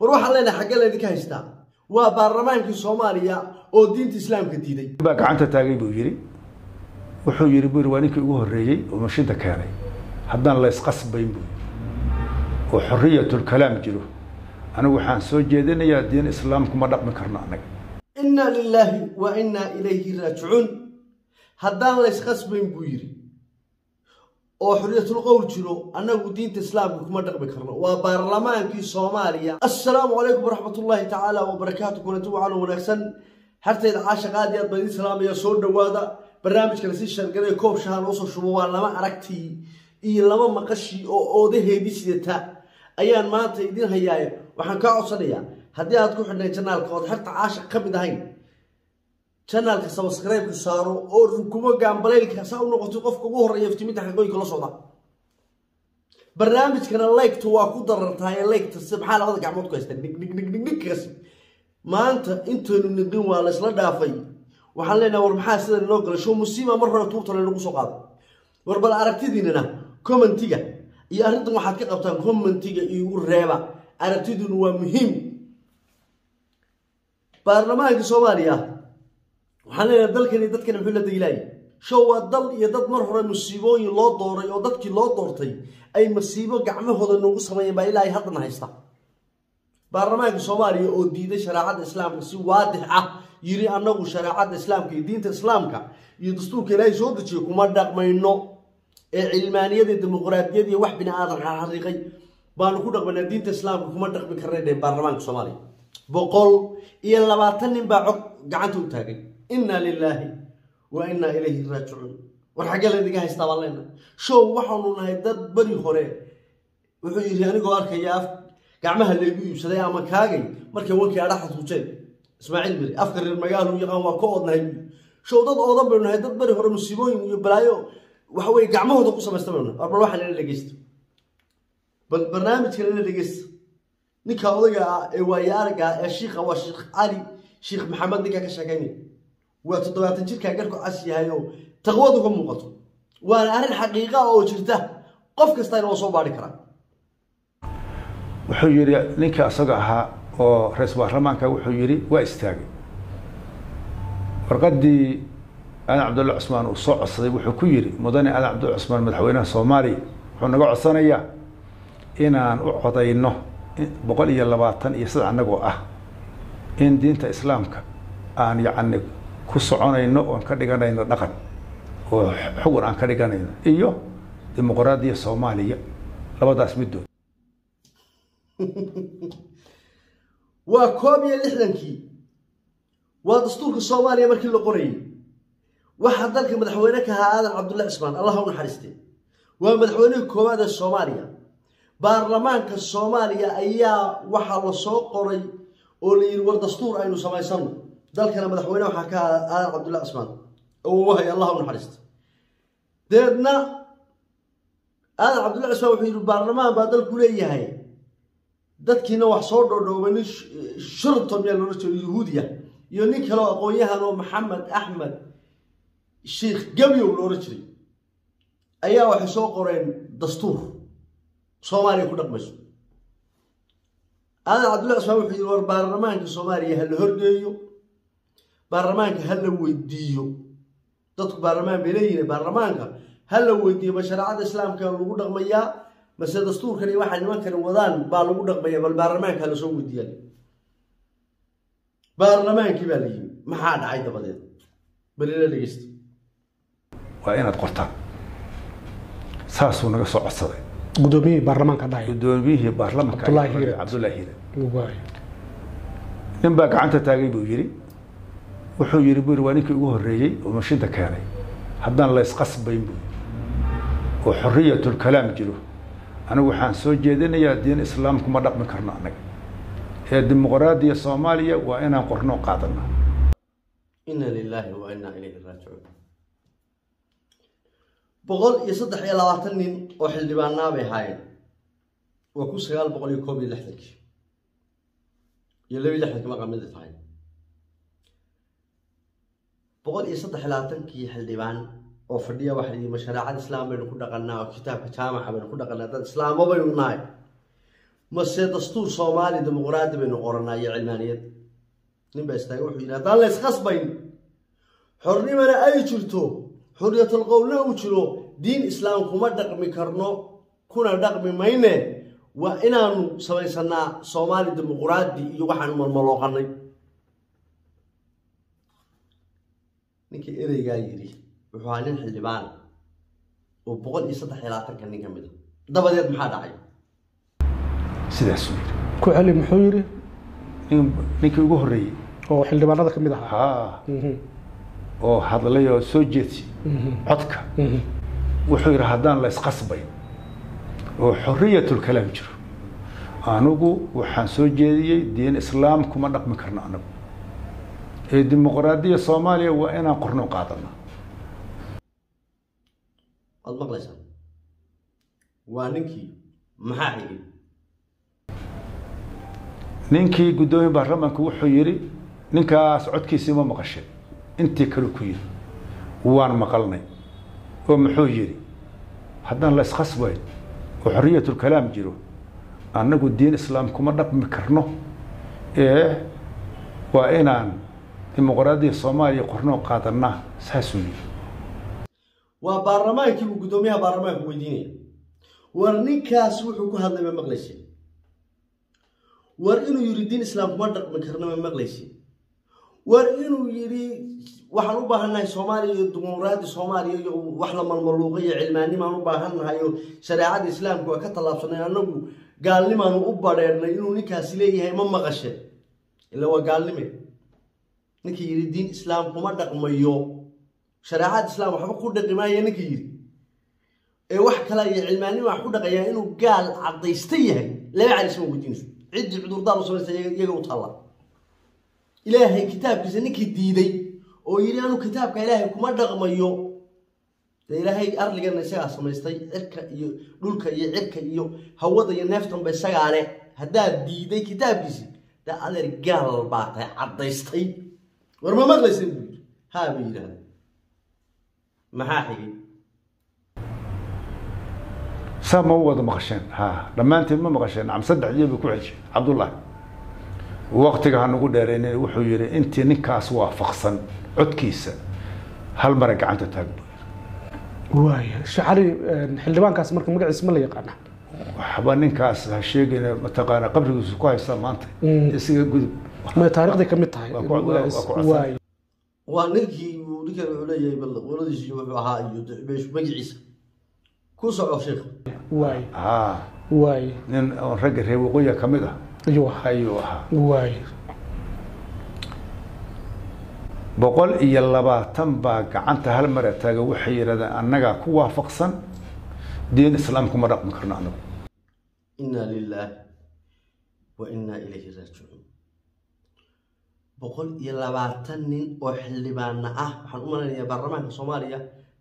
war waxaan leenahay xaggee laydinka haystaa waa baarlamaankii soomaaliya oo diinta islaamka diiday. Baa gacanta taagay buu yidhi. Wuxuu yidhi buu yidhi waa ninkii ugu horreeyey oo mashinta keenay. Haddaan laysqasbayn buu yidhi. Oo xorriyatulkalaam jiro. Anigu waxaan soo jeedinayaa diin islaamku ma dhaqmi karno annaga inna lilaahi wa innaa ilayhi raajicuun. Haddaan laysqasbayn buu yidhi oo xorriyatul qowl jiro annagu diinta islaamka kuma dhaqmi karno. Waa baarlamaankii soomaaliya. Assalaamu calaykum waraxmatullaahi tacaala wabarakaatu kulanti wacan wanaagsan. Hartayda caashaq aad iyo aad baan idin salaamaya soo dhowaada. Barnaamijka la sii shargalay koob shahaan u soo shubo waa lama aragtii iyo laba maqashii oo oodaheedii sidata. Ayaan maanta idin hayaaye waxaan kaa codsanayaa haddii aad ku xidhnay janaalka ood xerta caashaq ka mid ahayn janaalka sabskribeka saaro oo rukumo gaambaleylka saa u noqotay qofka ugu horreeya iftiminta xaqooyinka la socda. Barnaamijkana laygta waa ku darartahay laygta si maxaa labada gacmood ku haysta. Dhig dhig dhig dhig dhigkaas maanta intaynu nidin waa laysla dhaafay. Waxaan leenahay war maxaa sidan inoo galay? Show musiiba mar hore tuurta laynagu soo qaado. War bal aragtidiinana commentiga iyo arrintan waxaad ka qabtaan commentiga iigu reeba. Aragtiduna waa muhiim. Baarlamaanka soomaaliya waxaan leenahay dalkani dadkani muxuu la daylaayay show waa dal iyo dad mar hore musiibooyin loo dooray oo dadkii loo doortay ay masiibo gacmahooda noogu sameeyeen baa ilaahay haddana haysta. Baarlamaanka soomaaliya oo diiday shareecadda islaamka si waadix ah yiri annagu shareecadda islaamka iyo diinta islaamka iyo dastuurka ilaahay soo dejiyo kuma dhaqmayno. Ee cilmaaniyada dimuqraadiyad wax bini aadan xariiqay baanu ku dhaqmaynaa diinta islaamka kuma dhaqmi karnay dhee baarlamaanka soomaaliya. Boqol iyo labaatan nin baa cod gacanta u taagay inna lilaahi wa innaa ilayhi raajicuun war xaggee laydiga haystaa baan show waxaanu nahay dad beri hore. Wuxuu yidhi anigoo arkaya af gacmaha laygu iibsaday ama kaagay markay wankii adhaxa tuujeen. Ismaaciil beri afka reer magaalu yaqaan waa ka oodnahay. Show dad oodan baynu nahay dad beri hore musiibooyin iyo balaayo waxa weye gacmahooda ku samaysta baynu nahay. Bal waxaan ila dhegeysta barnaamijkan ila dhegeysta ninka odayga ah ee aragga ah ee shiikha waa sheekh cali sheekh maxamed ninkaa ka sheekaynaya waa toddobaatan jirkaa garku cas yahay oo taqwadu ka muuqato. Waana arrin xaqiiqa oo jirta. Qof kastana waa soo baari karaa wuxuu yidhi ninkii asaga ahaa oo ra'iisul baarlamaanka wuxuu yidhi waa istaagay. Warqaddii aadan cabdulla cusmaan uu soo codsaday wuxuu ku yidhi mudane aadan cabdulla cusmaan madaxweynaha soomaaliya wuxuu naga codsanayaa inaan u codayno boqol iyo labaatan iyo saddex annagoo ah in diinta islaamka aan yacni ku soconayno oon ka dhiganayno dhaqan. Oo xugun aan ka dhiganayno. Iyo dimuqraadiya soomaaliya labadaas middood waa koob iyo lixdankii. Waa dastuurka soomaaliya markii la qorayay. Waxaa dalka madaxweyne ka ahaa aadan cabdulla cismaan allah u naxariistay waa madaxweynihii koowaad ee soomaaliya. Baarlamaanka soomaaliya ayaa waxaa la soo qoray oo la yidhi war dastuur aynu samaysano dalkana madaxweyne waxaa ka aadan cabdulla cismaan oo wahay allah u naxariistay dabeedna aadan cabdulla cismaan wuxuu yidhi baarlamaan baa dalku leeyahay. Dadkiina wax soo dhoodhoobay nin shurton yaa loola jeedo yahuudiya iyo nin kaleo aqoon-yahan oo maxamed axmed sheikh gebyow loola jiray. Ayaa waxay soo qoreen dastuur. Soomaaliya ku dhaqmayso. Aadan cabdulla cismaan wuxuu yidhi war baarlamaanka soomaaliya ha la horgeeyo baarlamaanka ha la weydiiyo. Dadku baarlamaan bay leeyihiin baarlamaanka ha la weydiiyo ma shareecada islaamka lagu dhaqmayaa mase dastuurkani waxay nimankani wadaan baa lagu dhaqmaya bal baarlamaanka hala soo weydiiya baarlamaankii baa la yimi maxaa dhacay dabadeed? Bal ila dhegeysta waa inaad qortaan saasuu naga soo codsaday. Gudoomiyihii baarlamaanka dhacay. Gudoomiyihii baarlamanka Cabdullaahi Hiire. nin baa gacanta taagay buu yidhi wuxuu yidhi buu yidhi waa ninkii ugu horreeyey oo mashinta keenay. Haddaan laysqasbayn buu yidhi. Oo xorriyatulkalaam jiro. Anigu waxaan soo jeedinayaa diin islaamku ma dhaqmi karno annaga ee dimuqraadiya soomaaliya waa inaan qorno qaadana inna lilaahi wa innaa ilayhi raajicuun. Boqol iyo saddex iyo labaatan nin oo xildhibaanaa bay ahaayeen. Waa kun sagaal boqol iyo koob iyo lixdankii iyo laba iyo lixdankii maqa mid tahay boqol iyo saddex labaatankii xildhibaan oo fadhiya waxa yidhi shareecada islaam baynu ku dhaqanaa oo kitaabka jaamaca baynu ku dhaqanaa dad islaamo baynu nahay. Mase dastuur soomaali dimuqraadi baynu qoranaa iyo cilmaaniyad nin baa istaagay wuxuu yidhi haddaan la ysqasbayn xornimana ay jirto xuriyatul qowlna uu jiro diin islaam kuma dhaqmi karno kuna dhaqmi mayne waa inaanu samaysanaa soomaali dimuqraadi iyo waxaanu malmalooqanay ninkii ereygaa yidhi wuxuu ahaa nin xildhibaan oo boqol iyo saddex iyo labaatanka nin ka mid a dabadeed maxaa dhacay? Sidaasuu yidhi. Ku celi muxuu yidhi? Nin- ninkii ugu horreeyey oo xildhibaanada ka mid ahaa haa. Mhm, oo hadlay oo soo jeedsi. Mhm, codka. Mhm. wuxuu yidhi haddaan la isqasbayn oo xorriyatul kalaam jiro anigu waxaan soo jeediyey diin islaam kuma dhaqmi karno anagu dimuqraadiya soomaaliya waa inaan qorno qaadana waad maqlaysaa? Waa ninkii maxaa xigay? Ninkii guddoomiye baarlamaanku wuxuu yidhi ninkaas codkiisii ma maqashay intii kale ku yidhi waan maqalnay. Oo muxuu yidhi haddaan la iskhasbayn oo xorriyatul kalaam jiro annagu diin islaam kuma dhaqmi karno. Ee waa inaan dimuqraadiya soomaaliya qornoo qaadanaa saasuu yidhi waa baarlamaankii buu guddoomiyaha baarlamaanka weydiinaya. War ninkaas wuxuu ku hadlay ma maqlaysa war inuu yidhi diin islaam kuma dhaqmi karna ma maqlaysa war inuu yidhi waxaan u baahannahay soomaaliya iyo dimuqraadi soomaaliya iyo wax la malmaluuqa iyo cilmaanimaan u baahannahay oo shareecada islaamka waa ka tallaabsanay annagu gaalnimaanu u badheernay inuu ninkaasi leeyahay ma maqashe? Ila waa gaalnime ninkii yidhi diin islaam kuma dhaqmayo. Shareecada islaam waxba ku dhaqi maaya ninka yidhi. Ee wax kale iyo cilmaanima ku dhaqayaa inuu gaal caddaysta yahay. Laba calisma weydiinayso ciddii cudurdaar u samaysta iyaga u taalla. Ilaahay kitaabkiisa ninkii diiday oo yidhi anuu kitaabka ilaahay kuma dhaqmayo. Dee ilaahay arligana isagaa samaystay cirka iyo dhulka iyo cirka iyo hawada iyo neeftanba isagaa leh haddaad diiday kitaabkiisi dee adeer gaal baa tahay war ma maqlaysa buu yidhi haa bay yidhahdeen maxaa xigay saa ma u wada maqasheen? Ha dhammaanteed ma maqasheen. Saddex jeer buu ku celshay cabdullaahi waqtiga ha nagu dheeraynin wuxuu yidhi intii ninkaas waafaqsan codkiisa hal mara gacanta taag buu yidhi waaya shacari xildhibaankaas marka magaciisa ma la yaqaana waxba ninkaas ha sheegayna mataqaana qabrigiisu ku haysta maanta. Mm. isaga gudub ma taariikhday ka mid tahay? Waa ninkii uu ninkan wuxuu leeyahay bal qoladiisi wuxuu ahaa iyo magaciisa. Ku soco sheekh waaya haa. Waaya nin ragga reer waqooyiga ka mid ah. Ayuu ayuu ahaa. Waaya boqol iyo labaatan baa gacanta hal mara taaga waxay yidhahdeen annagaa ku waafaqsan? Diin islaamku ma dhaqmi karno anagu inaa lilaahi wa inaa ilayhi raajicuun boqol iyo labaatan nin oo xildhibaana ah. Waxaan u malaynayaa baarlamaanka soomaaliya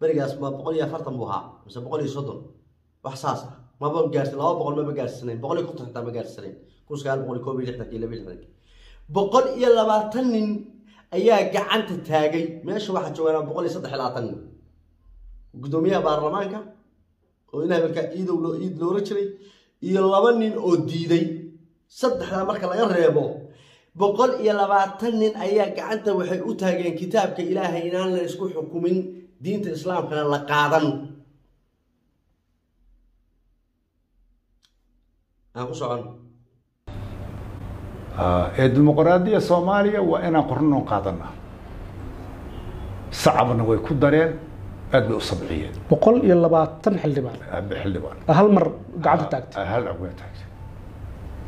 berigaas ma boqol iyo afartan buu ahaa mise boqol iyo soddon. Wax saas ah. Maba gaarsi laba boqol maba gaarsiisanayn boqol iyo konton xitaa ma gaarsiisanayn kun sagaal boqol iyo koob iyo lixdanka laba lixdanka boqol iyo labaatan nin ayaa gacanta taagay. Meesha waxaa joogaan boqol iyo saddex iyo nin. Guddoomiyaha baarlamaanka oo in habeenka iidow iid loola jiray iyo laba nin oo diiday. Saddexdaa marka laga reebo boqol iyo labaatan nin ayaa gacanta waxay u taageen kitaabka ilaahay inaan la isku xukumin diinta islaamkana la qaadan. Aan ku socon. Ah, ee dimuqraadiya soomaaliya waa inaan qornoo qaadanaa. Sacabna way ku dareen aad bay u sabciyeen. Boqol iyo labaatan xildhibaan. Aabe xildhibaan. Hal mar gacanta taagtay. Ah, hal agwaa taagtay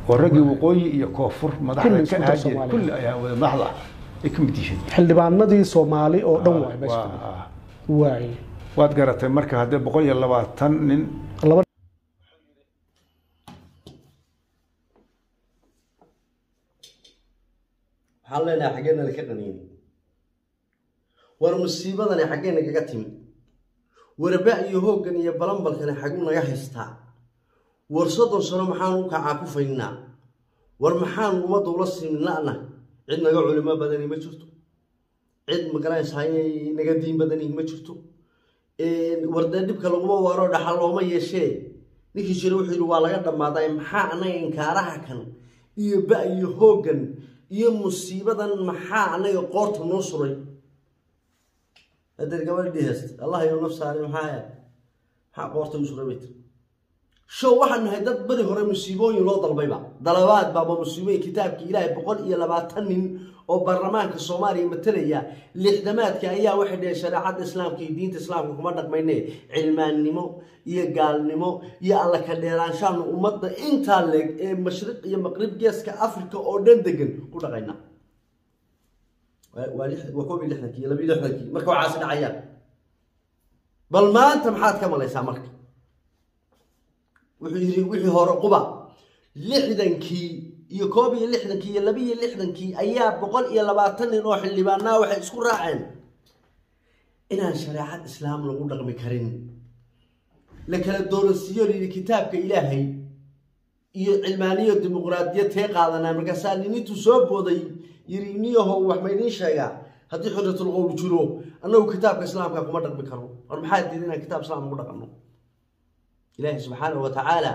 oo raggii waqooyi iyo koonfur madaxda ka ahaa jiray kulli ayaa wada madaxda ay ka mid yihiin. Xildhibaanadii soomaali oo dhan waay meesha Waa- fadhiya. waaya waad garatay marka haddee boqol iyo labaatan nin. Laba waxaan leenahay xaggeena laka qaniini war musiibadani xaggee nagaga timi warba iyo hooggan iyo balambalkani xaguu naga haystaa war soddon sano maxaan u kacaa ku faynaa war maxaan ummadda ula simna'na cid naga culimo badani ma jirto. Cid ma garanaysaa naga diin badani ma jirto. War dee dhibka laguma waaro dhaxal looma yeeshee ninkii jira wuxuu yidhi waa laga dhammaaday maxaa annaga inkaaraha kan? Iyo ba iyo hooggan iyo musiibadan maxaa annaga qoorta noo suray? Hadeer heest allah iyo nafsaale maxaa maxaa qoorta u suray? bay tiri show waxaan nahay dad beri hore musiibooyin loo dalbayba. Dalabaad baaba musiibooyin kitaabkii ilaahay boqol iyo labaatan nin oo baarlamaanka soomaaliya matalaya lixdamaadka ayaa waxay dhaheen shareecadda islaamka iyo diinta islaamka kuma dhaqmayne. Cilmaannimo iyo gaalnimo iyo alla ka dheeraanshaanu ummadda intaa leeg ee mashriq iyo maqrib geeska africa oo dhan degan ku dhaqayna. Waa koob marka waxaasi dhacayaan bal maanta maxaad ka malaysaa marka wuxuu yidhi wixii hore quba. Lixdankii iyo koob iyo lixdankii iyo labiyo lixdankii ayaa boqol iyo labaatan nin oo xildhibaanaa waxay isku raaceen. Inaan shareecad islaam lagu dhaqmi karin. La kala doorasiiyo layidhi kitaabka ilaahay iyo cilmaaniyo dimuqraadiyad tee qaadanaa. Markaasaa nin intuu soo booday yidhi niyahow wax ma idiin sheegaa? Haddii xujratul qowl jiro annagu kitaabka islaamka kuma dhaqmi karo. War maxaa diiday inaan kitaab islaam ugu dhaqanno ilaahi subxaanahu wa tacaala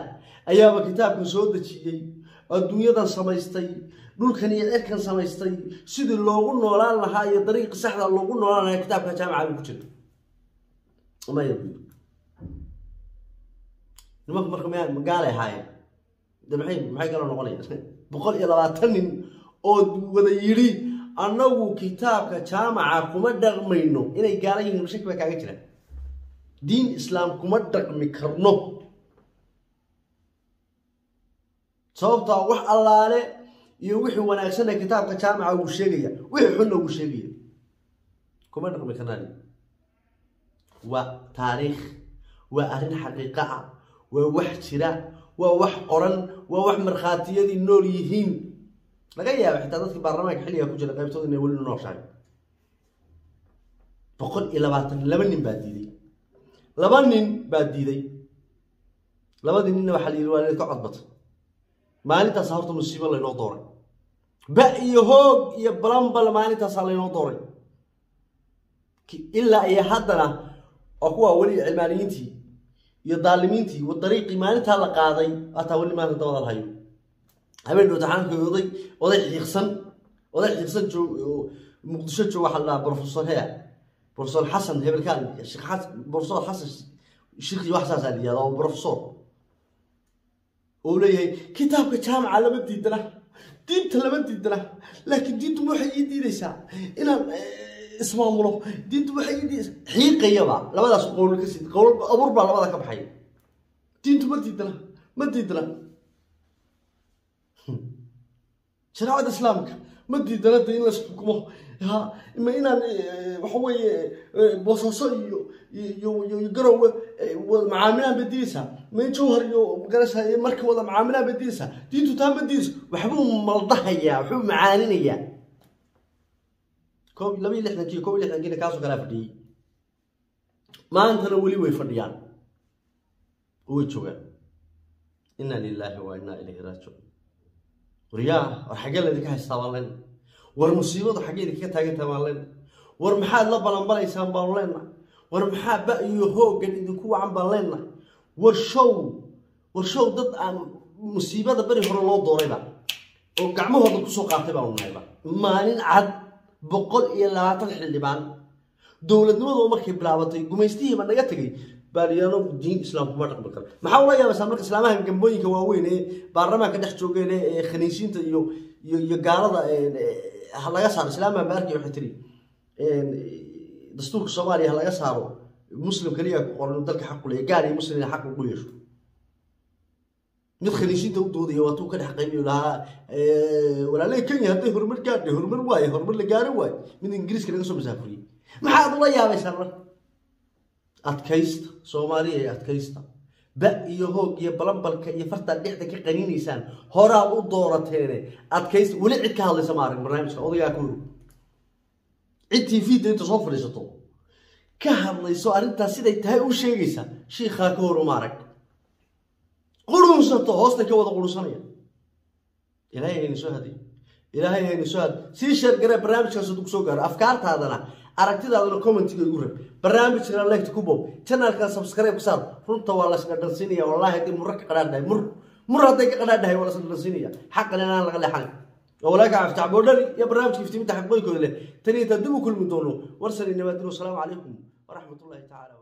ayaaba kitaabkan soo dejiyey adduunyadan samaystay dhulkan iyo cirkan samaystay sidii loogu noolaan lahaa iyo dariiqi saxda loogu noolaan lahaa kitaabka maya buu yidhi nimanku marka ma magaalay ahaayeen. De maxay maxay kaloo noqonayaan? Boqol iyo labaatan nin oo wada yidhi annagu kitaabka jaamaca kuma dhaqmayno. Inay gaala yihiin shaki baa kaaga jira diin islaam kuma dhaqmi karno. Sababtaa wax allaale iyo wixii wanaagsanna kitaabka jaamaca wuu sheegaya wixii xunna wuu sheegaya. Kuma dhaqmi karnaan waa taariikh waa arrin xaqiiqa ah waa wax jira waa wax qoran waa wax markhaatiyadii nool yihiin. Laga yaaba xitaa dadkii baarlamaanka xilligaa ku jira qaybtooda inay weli nooshahay. Boqol iyo labaatan laba nin baa diiday laba nin baa diiday. Labadii ninna waxaa la yidhi waa ka codbata maalintaas horta musiibo laynoo dooray. Ba iyo hoog iyo balambal maalintaasaa laynoo dooray. Ilaa iyo haddana oo kuwa weli cilmaaniyiintii iyo daalimiintii dariiqii maalintaa la qaaday ataa weli maanta dabada la hayo habeen dhowtaxaanka oday oday xiiqsan oday xiiqsan muqdisho joog waxaa la dhahaa professor hea professor xasan hebelkaan sheekh xasan professor xasan shirki wax saasaa la yihahdaa oo professor oo leeyahay kitaabka jaamaca lama diidana diinta lama diidana laakiin diintu ma waxay ii diidaysaa inaan eh, ismaamulo diintu waxay ii diidaysaa xiiqayaba labadaas qowl ka sii qowl abuur baa labada ka baxay diintu ma diidana ma diidana shareecada islaamka ma diidana in la isxukumo ma inaan eh, waxa eh, boosaaso iyo garowe eh, macaamilaan badiisa. Ma in jawhar iyo garasha marka wada macaamilaan badiisa. Diintu taa ma diisa waxbuu maldahayaa waxbuu macaaninayaa. Koob laba iyo lixdankii koob kaasoo kalaa fadhiyey. Maantana weli way fadhiyaan. Way joogaan. Inna lilaahi wa inna ilayhi raajicuun waryaa war xaggee laydinka haystaa baan leenna war musiibadu xaggee idinkaga taagantaha baan leenna war maxaad la balanbalaysaan baanu leenna. War maxaa ba iyo hooggan idinku wacan baan leenna. War show war show dad aan musiibada beri hore loo doorayba oo gacmahooda ku soo qaatay baanu nahayba maalin cad boqol iyo labaatan xildhibaan. Dowladnimadoo markay bilaabatay gumaystihiiba naga tegay baaliyaano diin islaam kuma dhaqmi karo. Maxaa ula yaabaysaa marka islaamaha gambooyinka waaweyn ee baarlamaanka dhex joogeen ee khaniisiinta iyo iyo gaalada ha laga saaro islaamaha baarki waxay tiri dastuurka soomaaliya ha laga saaro muslim keliya ku qoran dalka xaq u leeya gaar iyo muslim xaq ugu yeesho. Mid khaniisiinta u doodaya waatuu ka dhex qaybiyo lahaa walaaley kenya hadday horumar gaadhay horumar waaye horumar la gaaro waaye mid ingiriiska laga soo masaafuriyey maxaad ula yaabaysaa marka adkaysta soomaaliya ee adkaysta. Ba iyo hoog iyo balambalka iyo fartaad dhexda ka qaniinaysaan horaad u doorateene adkaysta. Weli cid ka hadlaysa ma arag barnaamijka odagaa ka hor cid t v inta soo fadhiisato. Ka hadlayso arrintaas siday tahay u sheegaysa shiikhaa ka hor uma arag. Qurunsato hoostay ka wada qurunsanaya. Ilaahay hayna soo hadiy ilaahay hayna soo hadiy sii sheergaree barnaamijkaas hadduu ku soo gaaro afkaartaadana aragtidaaduna commentiga igu rab barnaamijkana lagta ku bob subscribe ku saar runta waa lasga dhansiinaya wallahi haddii murro ka qadhaadhahay mur mur hadday ka qadhaadhahay waa lasga dhansiinaya xaqan inaan laga leexan. Boodhari iyo barnaamijka iftiiminta xaqooyinkooda leh tani intaa dib u kulmi doono warsan iyo nabadin wasalaamu calaykum waraxmatullahi tacaala